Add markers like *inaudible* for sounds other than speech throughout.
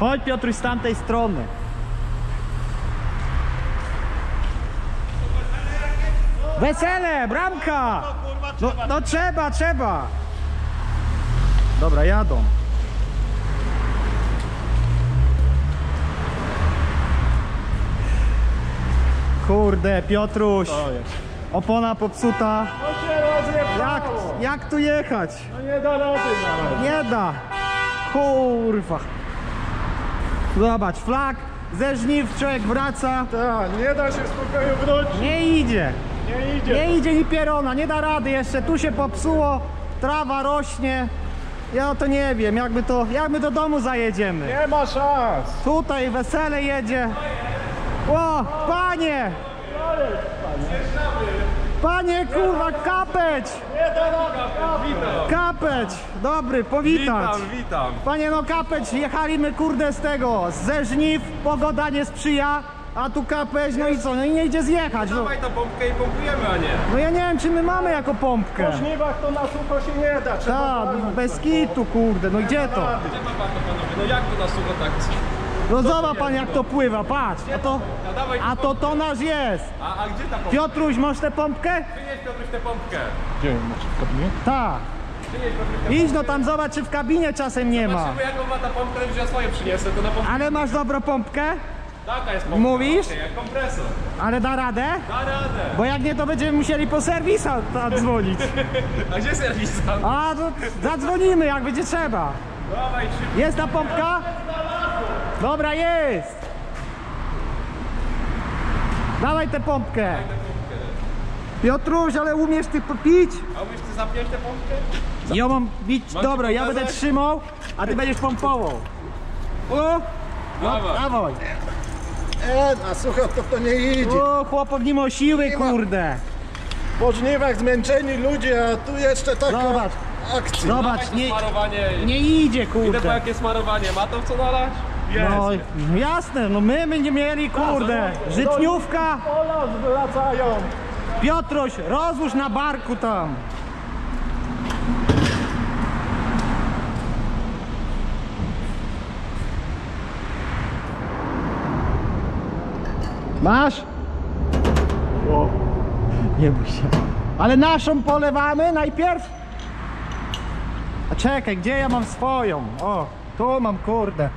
Chodź Piotruś z tamtej strony. Wesele, bramka! No, no trzeba, trzeba. Dobra, jadą. Kurde, Piotruś, opona popsuta. Jak, jak tu jechać? No nie da rady nawet. Nie da. Kurwa. Zobacz, flag ze żniw, człowiek wraca. Tak, nie da się spokoju wrócić. Nie idzie. Nie idzie. Nie idzie ni pierona, nie da rady jeszcze. Tu się popsuło, trawa rośnie. Ja to nie wiem, jakby to, jak my do domu zajedziemy. Nie ma szans. Tutaj wesele jedzie. O, panie! Panie kurwa, kapeć! Nie da rady. Kapeć! Dobry, powitać. witam. Panie no kapeć, jechaliśmy kurde z tego, ze żniw, pogoda nie sprzyja, a tu kapeć, no i co, no i nie idzie zjechać. No, Dawaj tą pompkę i pompujemy, a nie. no ja nie wiem, czy my mamy jako pompkę. Po żniwach to na sucho się nie da. Trzeba Tak, walnąć bez kitu kurde, no gdzie to? Gdzie ma pan to panowie? No jak to na sucho tak? No zobacz pan jak to pływa, patrz, a to, A to to nasz jest. A, a gdzie ta pompka? Piotruś, masz tę pompkę? Przynieś Piotruś tę pompkę. Gdzie macie w kabinie? Tak. Przynieś Piotruś tę Idź no tam zobacz, czy w kabinie czasem nie ma. Zobaczymy jaką ma ta pompka, to ja swoje przyniosę, to na pompkę. Ale masz dobrą pompkę? Taka jest pompka. Mówisz? Okej, jak kompresor. Ale da radę? Da radę. Bo jak nie, to będziemy musieli po serwisa dzwonić. *laughs* A gdzie serwisant? A to zadzwonimy, jak będzie trzeba. Dawaj, szybko. Jest ta pompka? Dobra, jest. Dawaj tę pompkę. Piotruś, ale umiesz ty pić? A umiesz ty zapiąć tę pompkę? Ja mam bić. Mam Dobra, ja będę trzymał, a ty będziesz pompował. O! No, Dawaj. dawaj. E, na sucho to to nie idzie. O, chłopok nie ma siły, kurde. Po żniwach zmęczeni ludzie, a tu jeszcze taka Zobacz. akcja. Zobacz, Dawaj to nie, smarowanie. nie idzie, Idę po kurde. jakie smarowanie. Ma to w co nalać? No jasne, no my będziemy mieli, kurde. Żytniówka. Pola zwracają. Piotruś, rozłóż na barku tam. Masz? O, Nie bój się. Ale naszą polewamy najpierw? A czekaj, gdzie ja mam swoją? O, tu mam, kurde.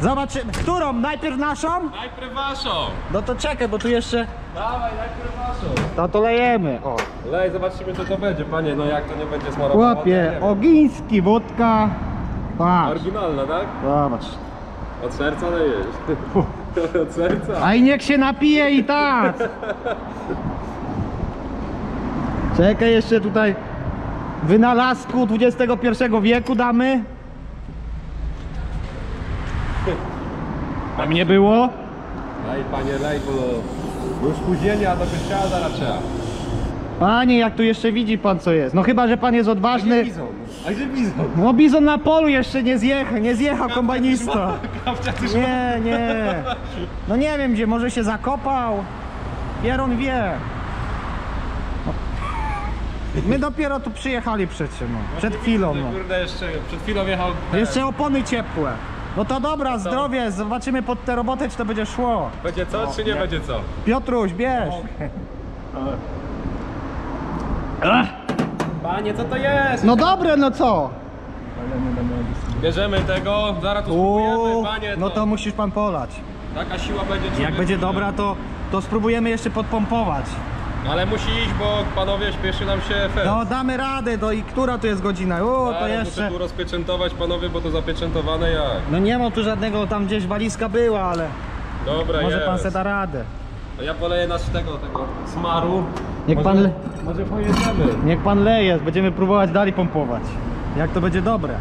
Zobaczymy, którą? Najpierw naszą? Najpierw waszą. No to czekaj, bo tu jeszcze... Dawaj, najpierw waszą. No to lejemy, o. Lej, zobaczymy co to będzie, panie. No jak to nie będzie smarowało? wiem. ogiński, wódka. Patrz, Oryginalna, tak? zobacz. Od serca lejesz. Od serca. A i niech się napije i tak. Czekaj, jeszcze tutaj wynalazku XXI wieku damy. Tam nie było? Lej, panie, lej, bo już spóźnienie, a do kościoła zaraz trzeba. Panie, jak tu jeszcze widzi pan co jest? No chyba, że pan jest A odważny. bizon? A gdzie bizon? No bizon na polu jeszcze nie zjechał, nie zjechał kombajnista. *laughs* Nie, nie. No nie wiem gdzie, może się zakopał. Pieron wie. No. My dopiero tu przyjechali przecież, no. Przed chwilą, no. Kurde, jeszcze przed chwilą jechał... Jeszcze opony ciepłe. No to dobra, zdrowie, zobaczymy pod tę robotę, czy to będzie szło. Będzie co, czy nie, będzie co? Piotruś, bierz. *laughs* Panie, co to jest? No dobre, no co? Bierzemy tego, zaraz tu Uuu, spróbujemy, panie. no to musisz pan polać. Taka siła będzie... Jak człowieku, będzie że- dobra, to, to spróbujemy jeszcze podpompować. Ale musi iść, bo panowie śpieszy nam się fest. No damy radę, do i która tu jest godzina? O, to jeszcze... Muszę tu rozpieczętować panowie, bo to zapieczętowane jak? No nie mam tu żadnego, tam gdzieś walizka była, ale Dobra, może jest. pan se da radę. To ja poleję nas tego, tego smaru. Niech może, pan le- Może pojedziemy. Niech pan leje, będziemy próbować dalej pompować. Jak to będzie dobre.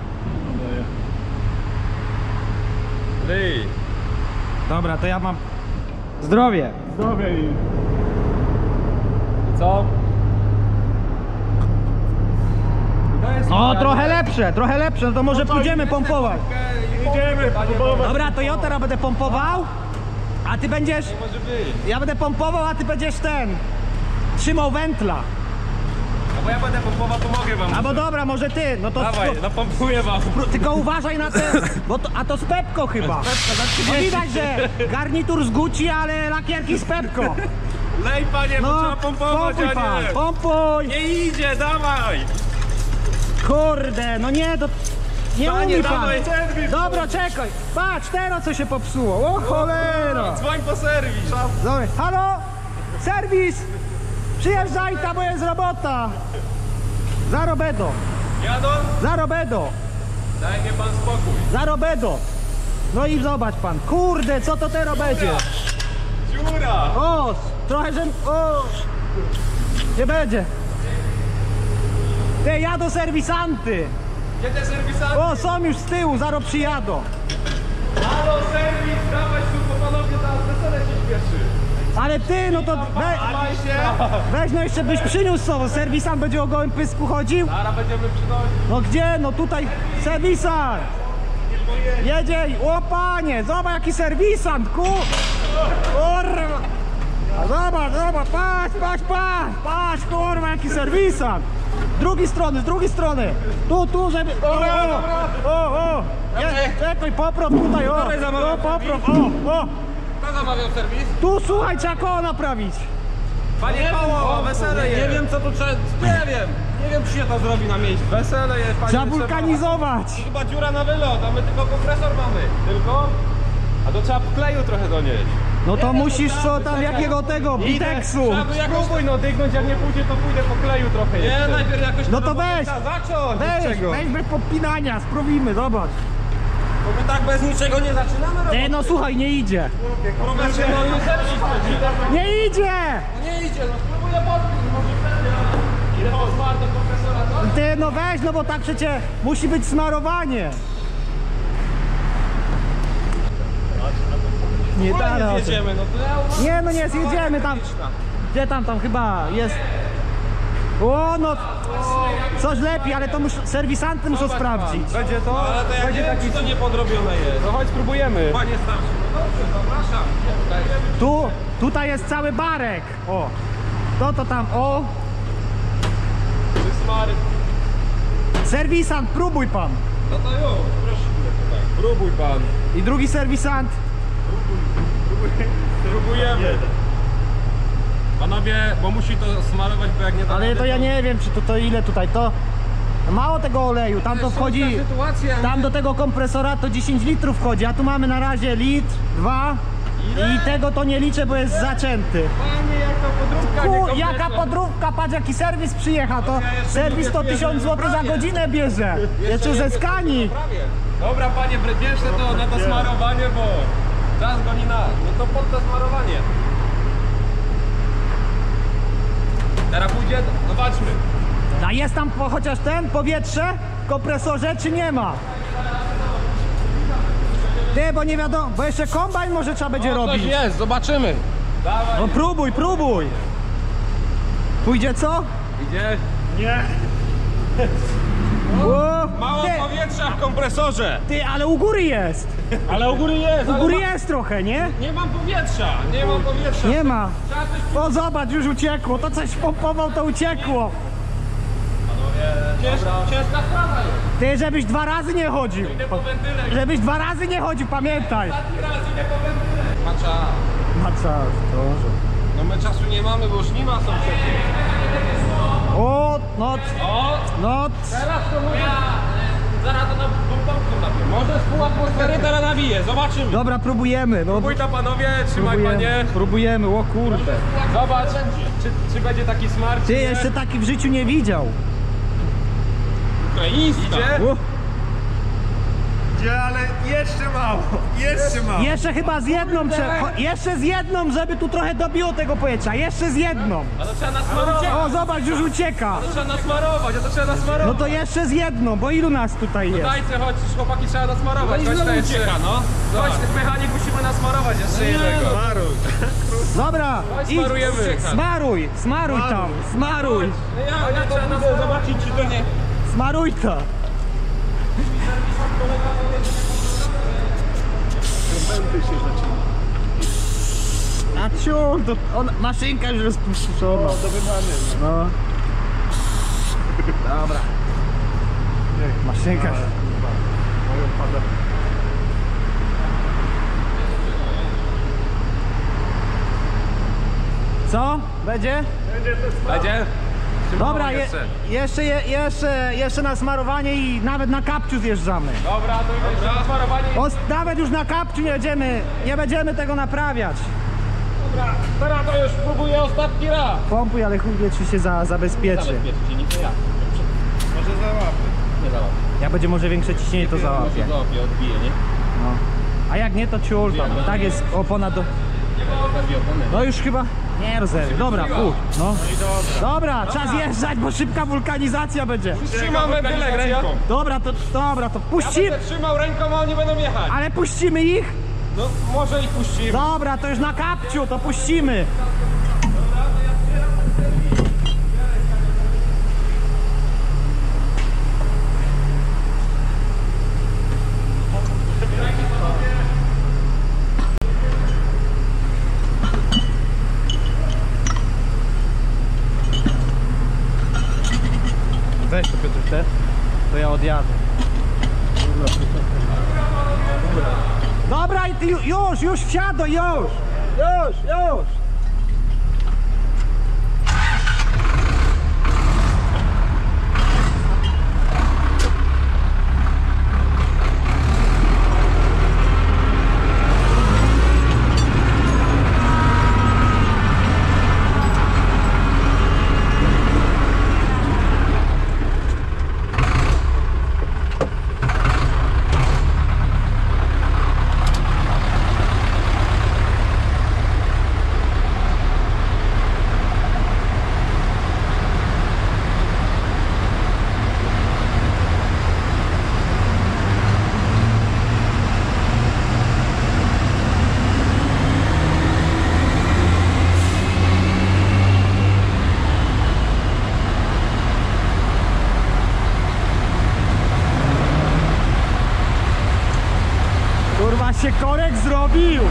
Lyj. Dobra, to ja mam zdrowie. Zdrowie I co? I to jest O, trochę lepsze, trochę lepsze, no to może pójdziemy pompować. idziemy próbować. Dobra, to ja teraz będę pompował, a ty będziesz, ja będę pompował, a ty będziesz ten, trzymał wętla. bo ja będę pompował, pomogę wam. A bo dobra, może ty, no to... Dawaj, napompuję wam. Pró- Tylko uważaj na te, *laughs* bo to, a to z Pepko chyba. No widać, że garnitur z Gucci, ale lakierki z Pepko. Lej panie, bo No, trzeba pompować, pompuj a pan, nie. pompuj. Nie idzie, dawaj. Kurde, no nie, to nie Panie, umie pan. dawaj, serwis. Dobra, czekaj. Patrz, teraz co się popsuło. O cholera. Dzwoń po serwis. Dobra, halo? Serwis! Przyjeżdżaj tam, bo jest robota. Za Robedo, Jadą? za Robedo, Daj mnie pan spokój. za Robedo. No i zobacz pan, kurde, co to teraz będzie? Dziura. O, trochę, że... O, nie będzie. Ty, jadą serwisanty. Gdzie te serwisanty? O, są już z tyłu, zaro przyjadą. Halo, serwis, dawaj tu, bo panowie zaraz wesele się śpieszy. Ale ty, no to we, weź no jeszcze byś przyniósł sobą. Serwisant będzie o gołym pysku chodził. Zaraz będziemy przynosić. No gdzie? No tutaj serwisant. Jedzie, o panie, zobacz jaki serwisant, ku. Kurwa. A zobacz, zobacz, patrz, patrz, patrz, patrz, kurwa, jaki serwisant. Z drugiej strony, z drugiej strony. Tu, tu, żeby... O, o, o, o. Je, czekaj, poprop tutaj, o. O, poprop, o, o. Kto zamawiał serwis? Tu, słuchaj, trzeba koło naprawić. Panie koło, wesele jest. Nie wiem co tu trzeba. Nie wiem. Nie wiem czy się to zrobi na miejscu. Wesele jest, panie. Trzeba wulkanizować. Chyba dziura na wylot, a my tylko kompresor mamy. Tylko? A to trzeba kleju trochę donieść. No to musisz co tam, jakiego tego, biteksu. Spróbuj no dygnąć, jak nie pójdzie, to pójdę po kleju trochę Nie, jeszcze. najpierw jakoś No to weź. zacząć. Weź, Czego? weźmy popinania, spróbujmy, zobacz. Bo my tak bez niczego nie zaczynamy robić. Ty, no słuchaj, nie idzie. Profesjonalny serwis. Nie idzie! Nie idzie, no spróbuję podbić. Może wtedy, ale... Ile to zmarł do kompresora, co? Ty, no weź, no bo tak przecie musi być smarowanie. Nie nie teraz. zjedziemy, no to ja uważam. Nie, no nie, zjedziemy tam. Gdzie tam, tam chyba jest... O, no... Coś lepiej, ale to mus, serwisanty muszą sprawdzić. Będzie to? Ale to ja nie wiem, czy to niepodrobione jest. No chodź spróbujemy. Panie starszy, no dobrze, zapraszam. Tu, tutaj jest cały barek. O, to to tam, o. Smary? Serwisant, próbuj pan. No to już, proszę tutaj. Próbuj pan. I drugi serwisant. Spróbujemy. Panowie, bo musi to smarować, bo jak nie da Ale rady, to ja nie wiem, czy to, to ile tutaj, to mało tego oleju, tam to wchodzi, sytuacja. tam do tego kompresora to 10 litrów wchodzi, a tu mamy na razie litr, dwa. I tego to nie liczę, bo jest zaczęty. Panie, jaka podróbka, Ku, jaka podróbka, patrz jaki serwis przyjechał, to serwis to 1000 zł za godzinę bierze, jeszcze ze skani. Dobra panie, bierz się to na to smarowanie, bo czas goni nas. No to pod to smarowanie. Teraz pójdzie, zobaczmy. A jest tam po- chociaż ten, powietrze w kompresorze, czy nie ma? Nie, bo nie wiadomo, bo jeszcze kombajn może trzeba będzie Coś robić. jest, zobaczymy. Dawaj, No próbuj, próbuj. Pójdzie co? idzie. O, Mało powietrza w kompresorze. ty, ale u góry jest. Ale u góry jest. U ale góry ma- jest trochę, nie? Nie mam powietrza, nie mam powietrza. Nie ma. O, zobacz, już uciekło. To coś pompował, to uciekło. ciężka, ciężka sprawa jest. Ty, żebyś dwa razy nie chodził. Żebyś dwa razy nie chodził, pamiętaj. Ostatni raz idę po wentylek. Macza. Na czas, dobrze. No my czasu nie mamy, bo już nie ma są przecież. O, no, O, no, Teraz to może... Zaraz to na pompką napiję. Może z pół atmosfery teraz nawije, zobaczymy. dobra, próbujemy. No, Pójdź to panowie, trzymaj próbujemy, panie. próbujemy, o kurde. Zobacz, czy, czy będzie taki smart, Ty jeszcze taki w życiu nie widział. Ukraińska. Idzie? U, Gdzie, ale jeszcze mało, jeszcze mało. jeszcze chyba z jedną, prze- cho- jeszcze z jedną, żeby tu trochę dobiło tego powietrza. Jeszcze z jedną. A to trzeba nasmarować. O, zobacz, już ucieka. To trzeba nasmarować, a to trzeba nasmarować. No to jeszcze z jedną, bo ilu nas tutaj jest? Dajcie, chodź, chłopaki trzeba nasmarować. No i Chodź, znowu ucieka, no. Chodź, mechanik musimy nasmarować jeszcze jednego. Maruj. Dobra, idź, smarujemy. smaruj, smaruj tam, smaruj, No ja, ja to pójdę zobaczyć, czy to nie... smaruj to. A ciu, to on, maszynka już rozpuszczona. Do wymiany. No. Dobra. Maszynka. Co? Będzie? Będzie? Dobra, je, jeszcze. jeszcze, je, jeszcze, jeszcze na smarowanie i nawet na kapciu zjeżdżamy. Dobra, to jeszcze smarowanie. O, nawet już na kapciu nie będziemy, nie będziemy tego naprawiać. Dobra, teraz to już próbuję ostatni raz. Pompuj, ale chuj wie, czy się za, zabezpieczy. Zabezpieczyć się, nic nie ja. Może załapy. Nie załapie. Jak będzie może większe ciśnienie, to załapie. Może załapie, odbije, nie? No. A jak nie, to ciul tam. Tak jest opona do... No już chyba... Nie rozerwy. Dobra, chuj. No. Dobra, czas zjeżdżać, bo szybka wulkanizacja będzie. Trzymam wentylek ręką. Dobra, to dobra, to Ja puścimy. będę trzymał ręką, a oni będą jechać. Ale puścimy ich? No może ich puścimy. Dobra, to już na kapciu, to puścimy. Weź to Piotr te, to ja odjadę. Dobra, już, już wsiadaj, już! Już, już! Się korek zrobił!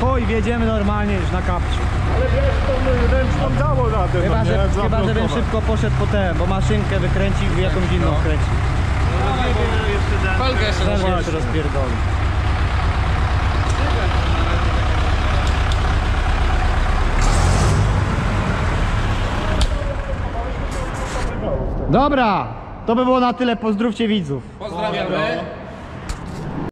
Chuj, wjedziemy normalnie już na kapciu. Ale wiesz, to ręczną dało radę, Chyba, no że, nie? chyba żebym szybko poszedł po ten, bo maszynkę wykręcił w jakąś inną kręci. Felgę jeszcze Też jeszcze rozpierdoli. Dobra, to by było na tyle. Pozdrówcie widzów. Pozdrawiamy.